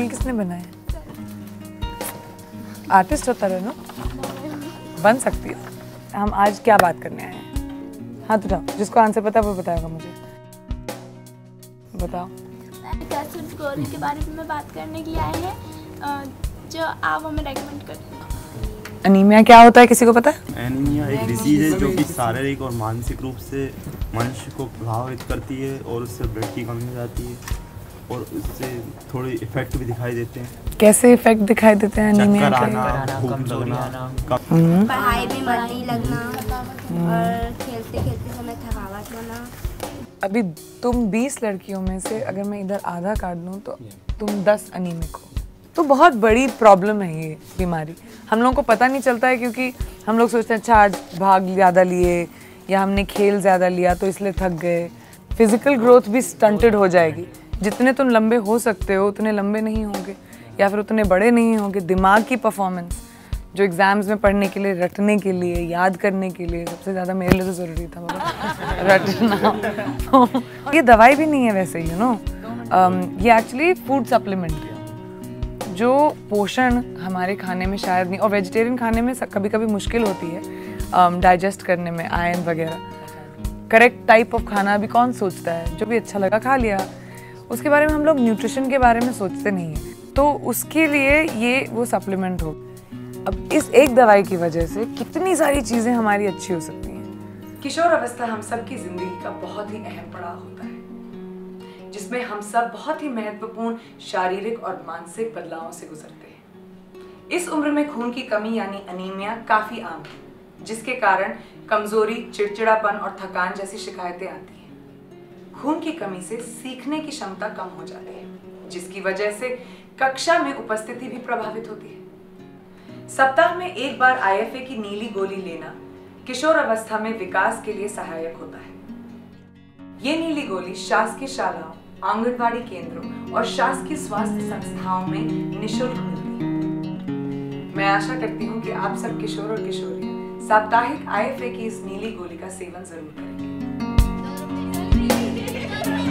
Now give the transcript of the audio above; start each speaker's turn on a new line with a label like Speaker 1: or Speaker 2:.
Speaker 1: किसने बनाए आर्टिस्ट होता रहे ना बन सकती हो। हम आज क्या बात करने आए हैं? हाथ उठाओ जिसको आंसर पता है वो बताएगा मुझे। बताओ।
Speaker 2: गोली के बारे में बात करने के लिए आए हैं? जो आप हमें रेकमेंड करते हैं।
Speaker 1: अनीमिया क्या होता है किसी को पता है?
Speaker 3: एनीमिया एक डिज़ीज़ है जो कि शारीरिक और मानसिक रूप से मनुष्य को प्रभावित करती है और उससे ब्लड की कमी हो जाती है। और उससे थोड़े इफ़ेक्ट भी दिखाई देते हैं।
Speaker 1: कैसे इफ़ेक्ट दिखाई देते हैं
Speaker 3: चक्कर
Speaker 1: के?
Speaker 3: आना भूख लगना
Speaker 1: हम्म,
Speaker 4: पढ़ाई में मन नहीं लगना और खेलते खेलते समय थकावट होना।
Speaker 1: अभी तुम 20 लड़कियों में से अगर मैं इधर आधा काट दूँ तो तुम 10 अनीमिक हो तो बहुत बड़ी प्रॉब्लम है ये बीमारी। हम लोगों को पता नहीं चलता है क्योंकि हम लोग सोचते हैं अच्छा आज भाग ज़्यादा लिए या हमने खेल ज़्यादा लिया तो इसलिए थक गए। फ़िज़िकल ग्रोथ भी स्टंटेड हो जाएगी। जितने तुम लंबे हो सकते हो उतने लंबे नहीं होंगे। या फिर उतने बड़े नहीं होंगे। दिमाग की परफॉर्मेंस जो एग्ज़ाम्स में पढ़ने के लिए रटने के लिए याद करने के लिए सबसे ज़्यादा मेरे लिए तो ज़रूरी था बाबा। रटना। ये दवाई भी नहीं है वैसे यू नो ये एक्चुअली फ़ूड सप्लीमेंट है। जो पोषण हमारे खाने में शायद नहीं और वेजिटेरियन खाने में कभी कभी मुश्किल होती है डाइजेस्ट um, करने में आयन वगैरह। करेक्ट टाइप ऑफ़ खाना अभी कौन सोचता है? जो भी अच्छा लगा खा लिया। उसके बारे में हम लोग न्यूट्रिशन के बारे में सोचते नहीं हैं। तो उसके लिए ये वो सप्लीमेंट हो। अब इस एक दवाई की वजह से कितनी सारी चीज़ें हमारी अच्छी हो सकती हैं। किशोर अवस्था हम सब की ज़िंदगी का बहुत ही अहम पड़ाव होता है, जिसमें हम सब बहुत ही महत्वपूर्ण शारीरिक और मानसिक बदलावों से गुजरते हैं। इस उम्र में खून की कमी यानी अनीमिया काफ़ी आम है, जिसके कारण कमज़ोरी, चिड़चिड़ापन और थकान जैसी शिकायतें आती हैं। खून की कमी से सीखने की क्षमता कम हो जाती है, जिसकी वजह से कक्षा में उपस्थिति भी प्रभावित होती है। सप्ताह में एक बार आईएफए की नीली गोली लेना किशोर अवस्था में विकास के लिए सहायक होता है। ये नीली गोली शासकीय शालाओं, आंगनबाड़ी केंद्रों और शासकीय स्वास्थ्य संस्थाओं में निशुल्क मिलती है। मैं आशा करती हूँ कि आप सब किशोर और किशोरी साप्ताहिक आईएफए की इस नीली गोली का सेवन ज़रूर करें Thank you.